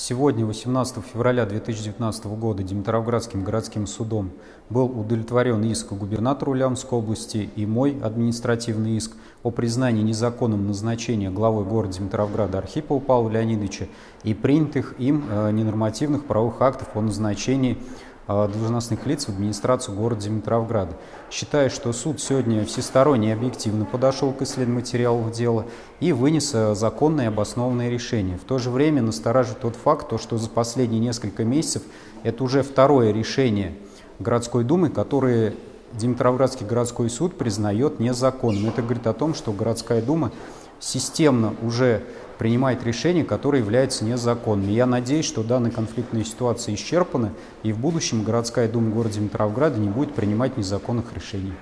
Сегодня, 18 февраля 2019 года, Димитровградским городским судом был удовлетворен иск губернатору Ульяновской области и мой административный иск о признании незаконным назначения главой города Димитровграда Архипова Павла Леонидовича и принятых им э, ненормативных правовых актов о назначении должностных лиц в администрацию города Димитровграда. Считаю, что суд сегодня всесторонне и объективно подошел к исследованию материалов дела и вынес э, законное и обоснованное решение. В то же время настораживает тот факт, то, что за последние несколько месяцев это уже второе решение городской думы, которое Димитровградский городской суд признает незаконным. Это говорит о том, что городская дума системно уже принимает решения, которые являются незаконными. Я надеюсь, что данная конфликтная ситуация исчерпана, и в будущем городская дума города Димитровграда не будет принимать незаконных решений.